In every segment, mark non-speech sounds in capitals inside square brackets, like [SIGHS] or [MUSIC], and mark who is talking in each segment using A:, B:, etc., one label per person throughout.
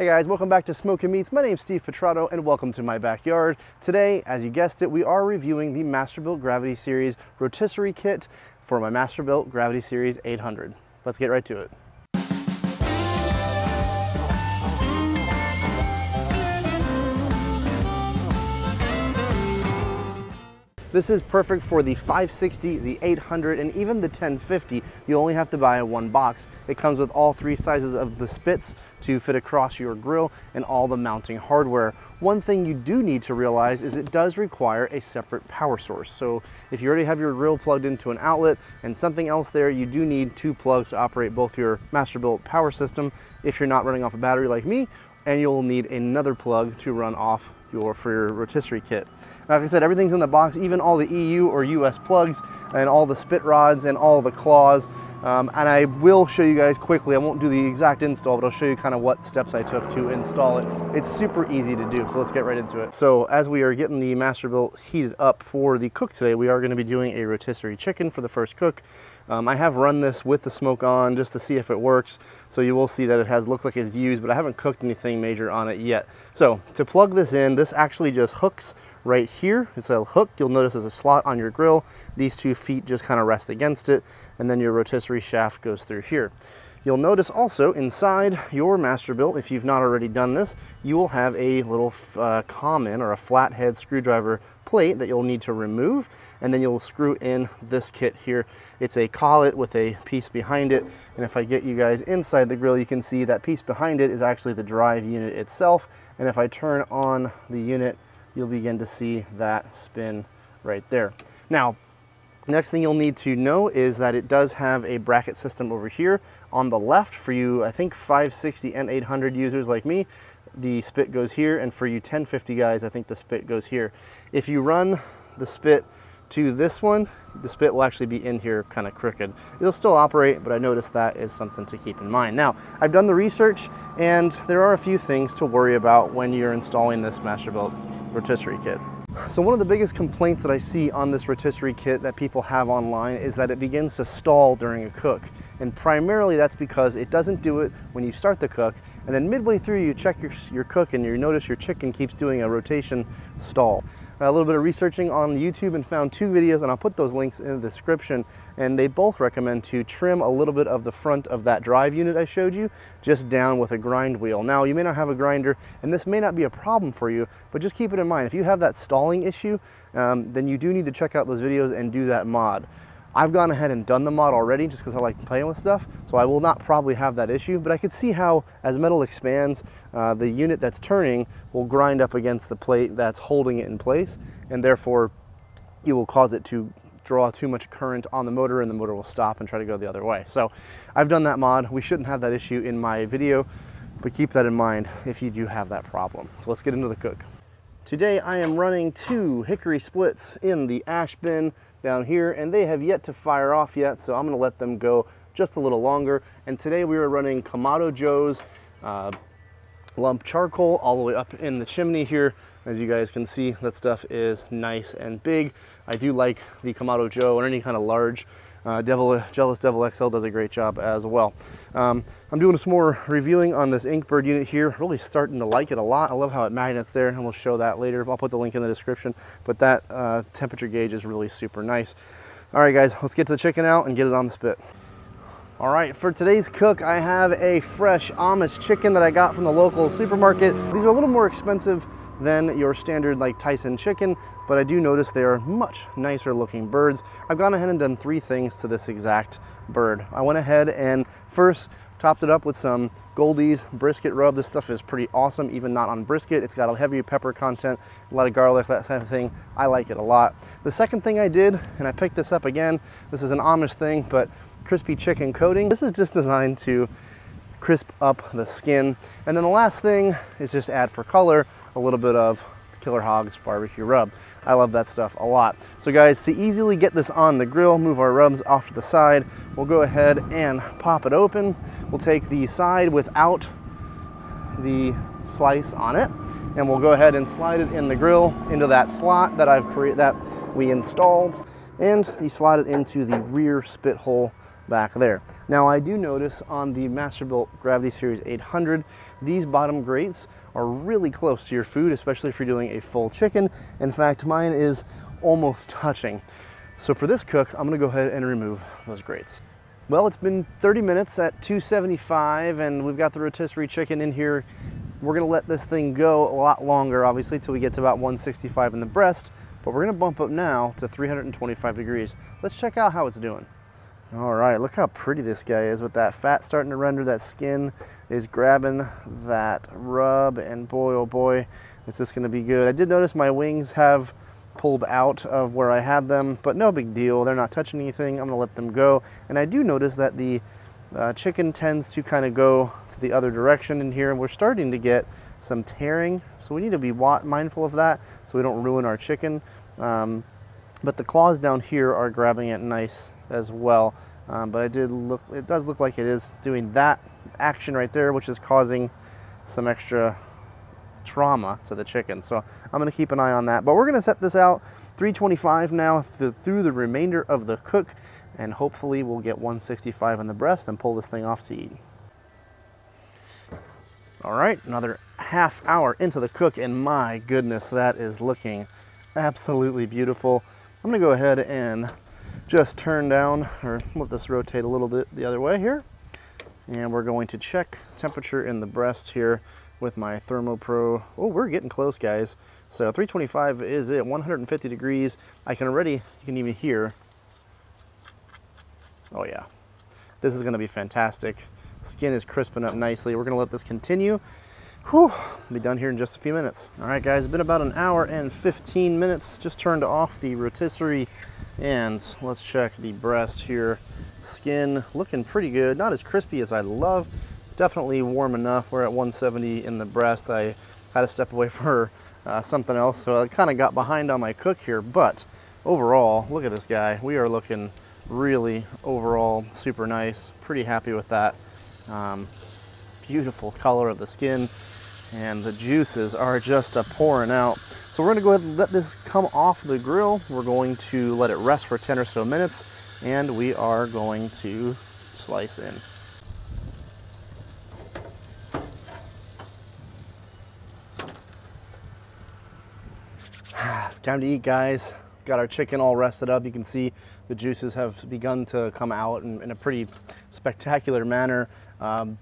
A: Hey guys, welcome back to Smokin' Meats. My name's Steve Petrato and welcome to my backyard. Today, as you guessed it, we are reviewing the Masterbuilt Gravity Series rotisserie kit for my Masterbuilt Gravity Series 800. Let's get right to it. This is perfect for the 560, the 800, and even the 1050. You only have to buy one box. It comes with all three sizes of the spits to fit across your grill and all the mounting hardware. One thing you do need to realize is it does require a separate power source. So if you already have your grill plugged into an outlet and something else there, you do need two plugs to operate both your Masterbuilt power system if you're not running off a battery like me, and you'll need another plug to run off your for your rotisserie kit. Like I said, everything's in the box, even all the EU or US plugs and all the spit rods and all the claws. Um, and I will show you guys quickly, I won't do the exact install, but I'll show you kind of what steps I took to install it. It's super easy to do, so let's get right into it. So as we are getting the Masterbuilt heated up for the cook today, we are gonna be doing a rotisserie chicken for the first cook. Um, I have run this with the smoke on just to see if it works. So you will see that it has looks like it's used, but I haven't cooked anything major on it yet. So to plug this in, this actually just hooks right here. It's a hook. You'll notice there's a slot on your grill. These two feet just kind of rest against it, and then your rotisserie shaft goes through here. You'll notice also inside your master Masterbuilt, if you've not already done this, you will have a little uh, common or a flathead screwdriver plate that you'll need to remove, and then you'll screw in this kit here. It's a collet with a piece behind it, and if I get you guys inside the grill, you can see that piece behind it is actually the drive unit itself, and if I turn on the unit, you'll begin to see that spin right there. Now, next thing you'll need to know is that it does have a bracket system over here on the left for you, I think 560 and 800 users like me, the spit goes here, and for you 1050 guys, I think the spit goes here. If you run the spit to this one, the spit will actually be in here kind of crooked. It'll still operate, but I noticed that is something to keep in mind. Now, I've done the research, and there are a few things to worry about when you're installing this master Masterbuilt rotisserie kit. So one of the biggest complaints that I see on this rotisserie kit that people have online is that it begins to stall during a cook. And primarily that's because it doesn't do it when you start the cook, and then midway through you check your, your cook and you notice your chicken keeps doing a rotation stall a little bit of researching on YouTube and found two videos and I'll put those links in the description and they both recommend to trim a little bit of the front of that drive unit I showed you just down with a grind wheel. Now you may not have a grinder and this may not be a problem for you but just keep it in mind if you have that stalling issue um, then you do need to check out those videos and do that mod. I've gone ahead and done the mod already just because I like playing with stuff, so I will not probably have that issue, but I could see how as metal expands, uh, the unit that's turning will grind up against the plate that's holding it in place, and therefore it will cause it to draw too much current on the motor and the motor will stop and try to go the other way. So I've done that mod. We shouldn't have that issue in my video, but keep that in mind if you do have that problem. So let's get into the cook. Today I am running two hickory splits in the ash bin down here and they have yet to fire off yet so I'm gonna let them go just a little longer. And today we are running Kamado Joe's uh, lump charcoal all the way up in the chimney here. As you guys can see that stuff is nice and big. I do like the Kamado Joe or any kind of large uh, Devil, Jealous Devil XL does a great job as well. Um, I'm doing some more reviewing on this Inkbird unit here. Really starting to like it a lot. I love how it magnets there and we'll show that later. I'll put the link in the description. But that uh, temperature gauge is really super nice. All right guys, let's get to the chicken out and get it on the spit. All right, for today's cook, I have a fresh Amish chicken that I got from the local supermarket. These are a little more expensive than your standard like Tyson chicken, but I do notice they are much nicer looking birds. I've gone ahead and done three things to this exact bird. I went ahead and first topped it up with some Goldie's brisket rub. This stuff is pretty awesome, even not on brisket. It's got a heavy pepper content, a lot of garlic, that type of thing. I like it a lot. The second thing I did, and I picked this up again, this is an Amish thing, but crispy chicken coating. This is just designed to crisp up the skin. And then the last thing is just add for color a little bit of Killer Hogs barbecue rub. I love that stuff a lot. So guys, to easily get this on the grill, move our rubs off to the side, we'll go ahead and pop it open. We'll take the side without the slice on it, and we'll go ahead and slide it in the grill into that slot that I've created that we installed, and you slide it into the rear spit hole back there. Now I do notice on the Masterbuilt Gravity Series 800, these bottom grates are really close to your food, especially if you're doing a full chicken. In fact, mine is almost touching. So for this cook, I'm gonna go ahead and remove those grates. Well, it's been 30 minutes at 275 and we've got the rotisserie chicken in here. We're gonna let this thing go a lot longer, obviously, till we get to about 165 in the breast, but we're gonna bump up now to 325 degrees. Let's check out how it's doing. All right, look how pretty this guy is with that fat starting to render, that skin is grabbing that rub, and boy, oh boy, is this gonna be good. I did notice my wings have pulled out of where I had them, but no big deal. They're not touching anything. I'm gonna let them go. And I do notice that the uh, chicken tends to kind of go to the other direction in here. and We're starting to get some tearing, so we need to be mindful of that so we don't ruin our chicken. Um, but the claws down here are grabbing it nice as well. Um, but I did look, it does look like it is doing that action right there, which is causing some extra trauma to the chicken. So I'm gonna keep an eye on that. But we're gonna set this out 325 now th through the remainder of the cook and hopefully we'll get 165 on the breast and pull this thing off to eat. All right, another half hour into the cook and my goodness, that is looking absolutely beautiful. I'm gonna go ahead and just turn down or let this rotate a little bit the other way here. And we're going to check temperature in the breast here with my ThermoPro. Oh, we're getting close, guys. So 325 is it, 150 degrees. I can already, you can even hear. Oh yeah, this is gonna be fantastic. Skin is crisping up nicely. We're gonna let this continue. Whew, be done here in just a few minutes. All right, guys, it's been about an hour and 15 minutes. Just turned off the rotisserie and let's check the breast here. Skin looking pretty good. Not as crispy as I'd love, definitely warm enough. We're at 170 in the breast. I had to step away [LAUGHS] for uh, something else, so I kind of got behind on my cook here. But overall, look at this guy. We are looking really overall super nice. Pretty happy with that. Um, beautiful color of the skin and the juices are just a pouring out. So we're gonna go ahead and let this come off the grill. We're going to let it rest for 10 or so minutes and we are going to slice in. [SIGHS] It's time to eat, guys. Got our chicken all rested up. You can see the juices have begun to come out in, in a pretty spectacular manner. Um,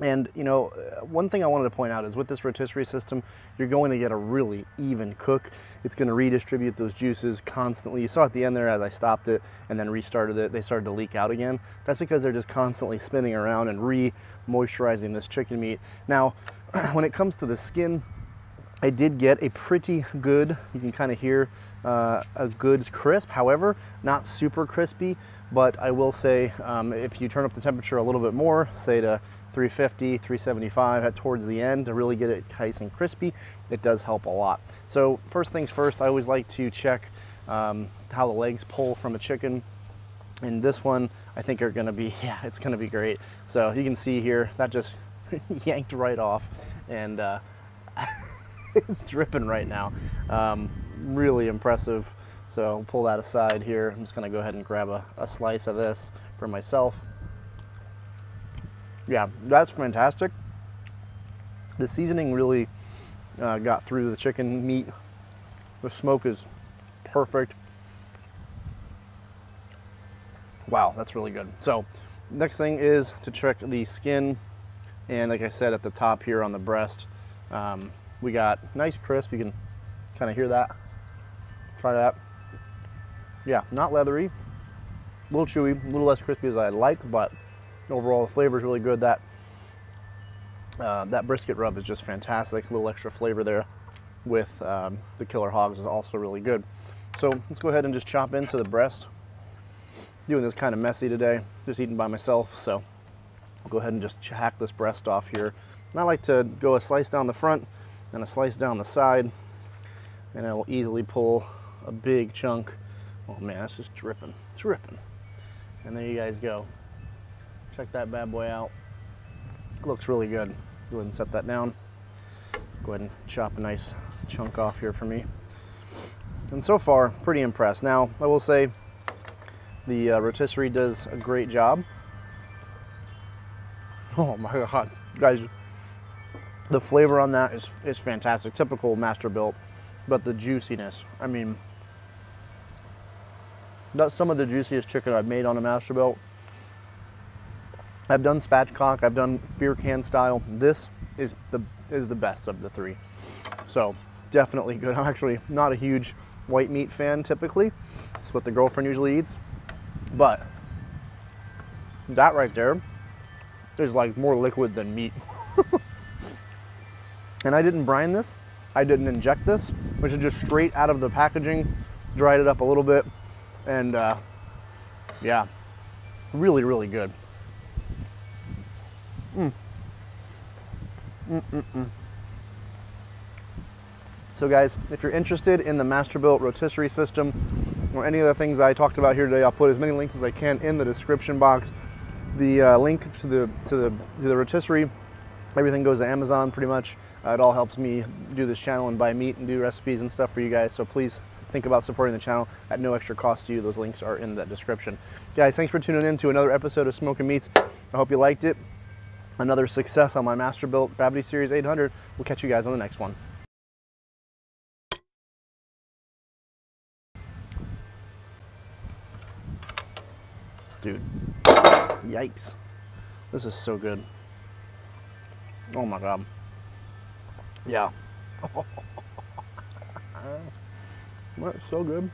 A: and you know, one thing I wanted to point out is with this rotisserie system, you're going to get a really even cook. It's going to redistribute those juices constantly. You saw at the end there as I stopped it and then restarted it, they started to leak out again. That's because they're just constantly spinning around and re-moisturizing this chicken meat. Now, [CLEARS THROAT] when it comes to the skin, I did get a pretty good, you can kind of hear uh, a good crisp, however, not super crispy, but I will say um, if you turn up the temperature a little bit more, say to 350, 375 towards the end to really get it nice and crispy, it does help a lot. So first things first, I always like to check um, how the legs pull from a chicken. And this one, I think are gonna be, [LAUGHS] yeah, it's gonna be great. So you can see here, that just [LAUGHS] yanked right off. And uh, [LAUGHS] it's dripping right now. Um, really impressive. So I'll pull that aside here. I'm just gonna go ahead and grab a, a slice of this for myself. Yeah, that's fantastic. The seasoning really uh, got through the chicken meat. The smoke is perfect. Wow, that's really good. So next thing is to check the skin. And like I said, at the top here on the breast, um, we got nice crisp. You can kind of hear that. Try that. Yeah, not leathery, a little chewy, a little less crispy as I like, but overall the flavor is really good. That uh, that brisket rub is just fantastic. A little extra flavor there with um, the killer hogs is also really good. So let's go ahead and just chop into the breast. Doing this kind of messy today, just eating by myself. So I'll go ahead and just hack this breast off here. And I like to go a slice down the front and a slice down the side and it'll easily pull a big chunk. Oh man, it's just dripping, dripping. And there you guys go. Check that bad boy out. Looks really good. Go ahead and set that down. Go ahead and chop a nice chunk off here for me. And so far, pretty impressed. Now, I will say, The uh, rotisserie does a great job. [LAUGHS] Oh my god, guys, the flavor on that is, is fantastic. Typical Masterbuilt, but the juiciness, I mean, that's some of the juiciest chicken I've made on a Masterbuilt. I've done spatchcock, I've done beer can style. This is the is the best of the three. So definitely good. [LAUGHS] I'm actually not a huge white meat fan typically. It's what the girlfriend usually eats. But that right there is like more liquid than meat. [LAUGHS] and I didn't brine this. I didn't inject this, which is just straight out of the packaging. Dried it up a little bit. And uh, yeah, really, really good. Mm. Mm -mm -mm. So guys, if you're interested in the Masterbuilt rotisserie system or any of the things I talked about here today, I'll put as many links as I can in the description box. The uh, link to the, to, the, to the rotisserie, everything goes to Amazon pretty much. Uh, it all helps me do this channel and buy meat and do recipes and stuff for you guys. So please think about supporting the channel at no extra cost to you. Those links are in the description. Guys, thanks for tuning in to another episode of Smoking Meats. I hope you liked it. Another success on my Masterbuilt Gravity Series 800. We'll catch you guys on the next one. Dude, yikes. This is so good. Oh my God. Yeah. [LAUGHS] That's so good.